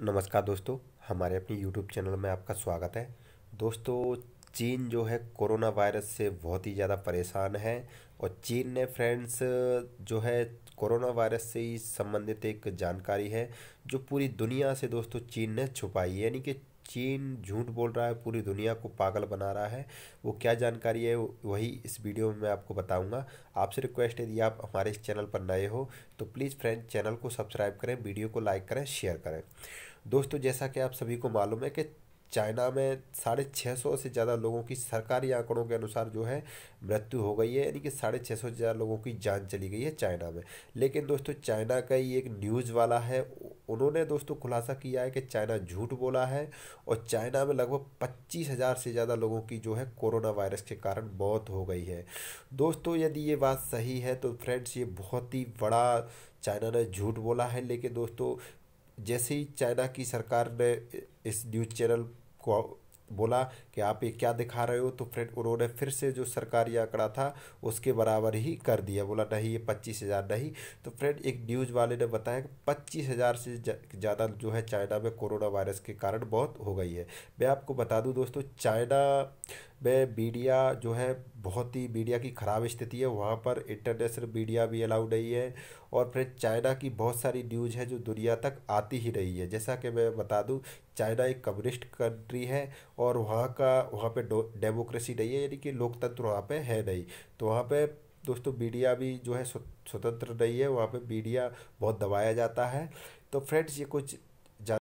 नमस्कार दोस्तों, हमारे अपने यूट्यूब चैनल में आपका स्वागत है। दोस्तों, चीन जो है कोरोना वायरस से बहुत ही ज़्यादा परेशान है और चीन ने फ्रेंड्स, जो है कोरोना वायरस से ही संबंधित एक जानकारी है, जो पूरी दुनिया से दोस्तों चीन ने छुपाई है। यानी कि चीन झूठ बोल रहा है, पूरी दुनिया को पागल बना रहा है। वो क्या जानकारी है, वही इस वीडियो में मैं आपको बताऊँगा। आपसे रिक्वेस्ट है, यदि आप हमारे इस चैनल पर नए हो तो प्लीज़ फ्रेंड, चैनल को सब्सक्राइब करें, वीडियो को लाइक करें, शेयर करें। दोस्तों, जैसा कि आप सभी को मालूम है कि चाइना में साढ़े छः सौ से ज़्यादा लोगों की सरकारी आंकड़ों के अनुसार जो है, मृत्यु हो गई है। यानी कि साढ़े छः सौ से ज़्यादा लोगों की जान चली गई है चाइना में। लेकिन दोस्तों, चाइना का ही एक न्यूज़ वाला है उन्होंने दोस्तों खुलासा किया है कि चाइना झूठ बोला है और चाइना में लगभग पच्चीस हज़ार से ज़्यादा लोगों की जो है कोरोना वायरस के कारण मौत हो गई है। दोस्तों, यदि ये बात सही है तो फ्रेंड्स, ये बहुत ही बड़ा चाइना ने झूठ बोला है। लेकिन दोस्तों, जैसे ही चाइना की सरकार ने इस न्यूज़ चैनल को बोला कि आप ये क्या दिखा रहे हो? तो फिर उन्होंने फिर से जो सरकारी आंकड़ा था, उसके बराबर ही कर दिया। बोला, नहीं, ये पच्चीस हज़ार नहीं। तो फ्रेंड, एक न्यूज़ वाले ने बताया कि पच्चीस हज़ार से ज़्यादा जो है चाइना में कोरोना वायरस के कारण बहुत हो गई है। मैं आपको बता दूँ दोस्तों, चाइना में मीडिया जो है बहुत ही मीडिया की ख़राब स्थिति है। वहाँ पर इंटरनेशनल मीडिया भी अलाउड नहीं है और फिर चाइना की बहुत सारी न्यूज़ है जो दुनिया तक आती ही रही है। जैसा कि मैं बता दूँ, चाइना एक कम्युनिस्ट कंट्री है और वहाँ का, वहाँ पे डेमोक्रेसी नहीं है, यानी कि लोकतंत्र वहाँ पे है नहीं। तो वहाँ पे दोस्तों मीडिया भी जो है स्वतंत्र नहीं है। वहाँ पे मीडिया बहुत दबाया जाता है। तो फ्रेंड्स, ये कुछ